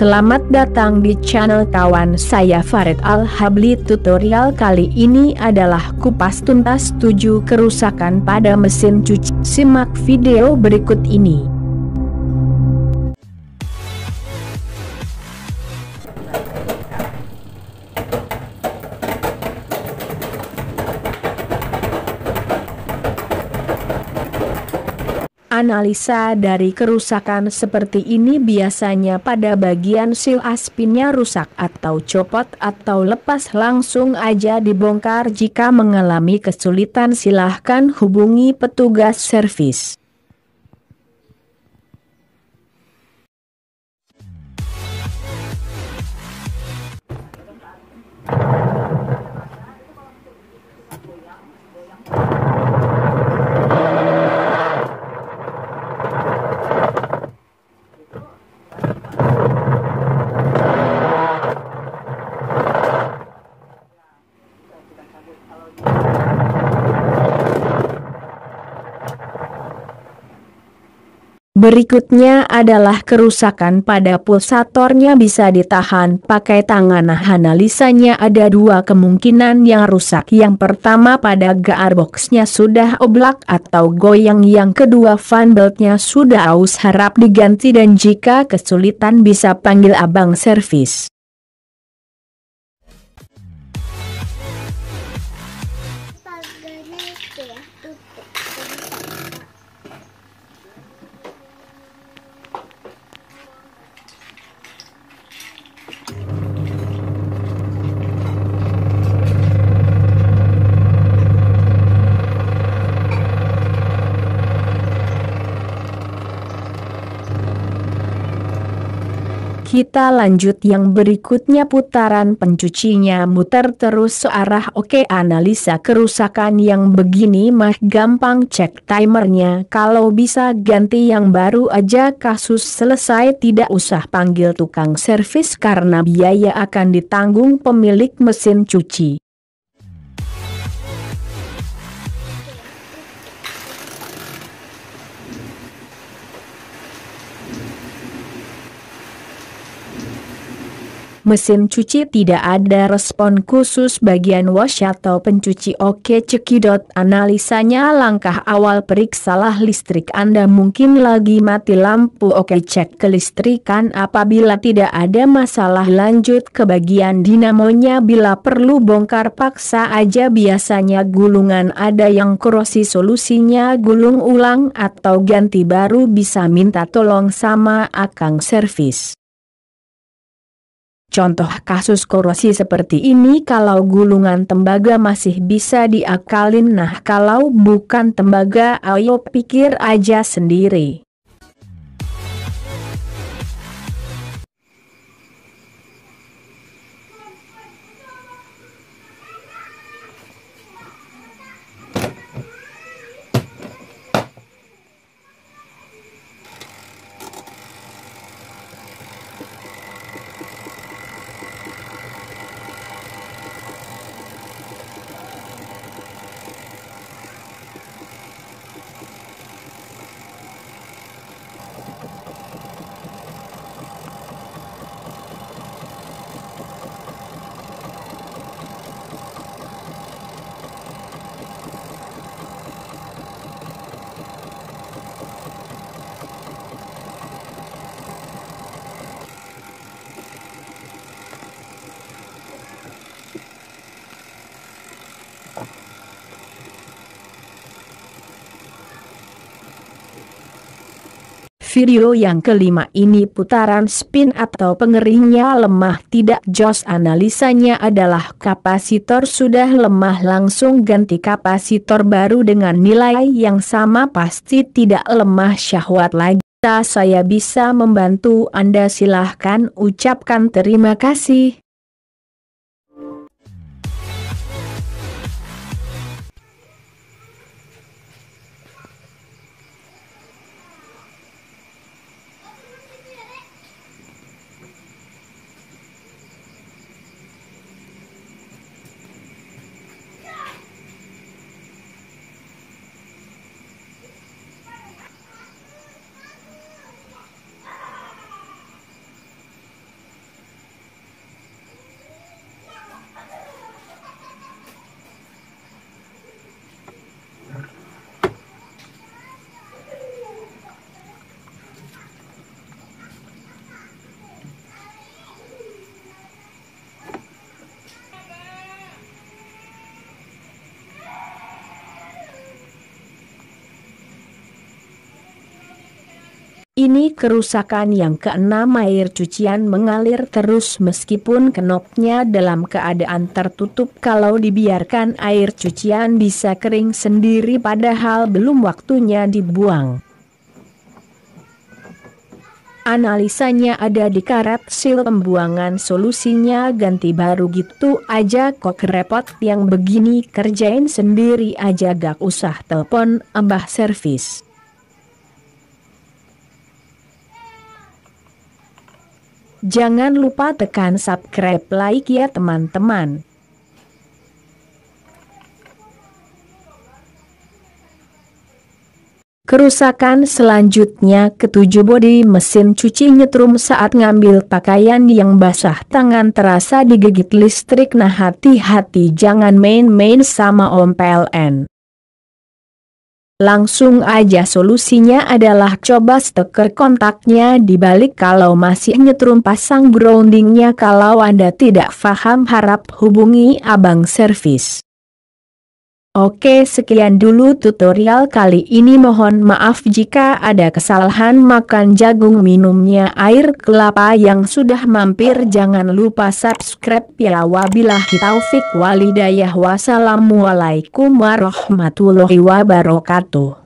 Selamat datang di channel kawan saya Farid Al-Habli. Tutorial kali ini adalah kupas tuntas 7 kerusakan pada mesin cuci. Simak video berikut ini Analisa dari kerusakan seperti ini biasanya pada bagian sil aspinnya rusak atau copot atau lepas langsung aja dibongkar jika mengalami kesulitan silahkan hubungi petugas servis. Berikutnya adalah kerusakan pada pulsatornya bisa ditahan. Pakai tangan. Nah analisanya ada dua kemungkinan yang rusak. Yang pertama pada gearboxnya sudah oblak atau goyang. Yang kedua fan beltnya sudah aus. Harap diganti dan jika kesulitan bisa panggil abang servis. Kita lanjut yang berikutnya putaran pencucinya. Muter terus searah. Oke analisa kerusakan yang begini mah gampang cek timernya. Kalau bisa ganti yang baru aja kasus selesai. Tidak usah panggil tukang servis karena biaya akan ditanggung pemilik mesin cuci. Mesin cuci tidak ada respon khusus bagian wash atau pencuci. Oke cekidot analisanya langkah awal periksalah listrik Anda. Mungkin lagi mati lampu. Oke cek kelistrikan. Apabila tidak ada masalah lanjut ke bagian dinamonya. Bila perlu bongkar paksa aja biasanya gulungan. Ada yang korosi solusinya gulung ulang atau ganti baru bisa minta tolong sama akang servis. Contoh kasus korosi seperti ini kalau gulungan tembaga masih bisa diakalin nah kalau bukan tembaga ayo pikir aja sendiri. Video yang kelima ini putaran spin atau pengeringnya lemah tidak jos analisanya adalah kapasitor sudah lemah langsung ganti kapasitor baru dengan nilai yang sama pasti tidak lemah syahwat lagi. Saya bisa membantu Anda silahkan ucapkan terima kasih. Ini kerusakan yang keenam air cucian mengalir terus meskipun kenopnya dalam keadaan tertutup kalau dibiarkan air cucian bisa kering sendiri padahal belum waktunya dibuang. Analisanya ada di karet sil pembuangan solusinya ganti baru gitu aja kok repot yang begini kerjain sendiri aja gak usah telepon ambah servis. Jangan lupa tekan subscribe like ya teman-teman. Kerusakan selanjutnya ketujuh bodi mesin cuci nyetrum saat ngambil pakaian yang basah tangan terasa digigit listrik nah hati-hati jangan main-main sama Om PLN. Langsung aja solusinya adalah coba steker kontaknya dibalik kalau masih nyetrum pasang groundingnya kalau Anda tidak paham harap hubungi abang servis. Oke sekian dulu tutorial kali ini. Mohon maaf jika ada kesalahan. Makan jagung minumnya air kelapa yang sudah mampir. Jangan lupa subscribe ya. Wabillahi taufik walidayah. Wassalamualaikum warahmatullahi wabarakatuh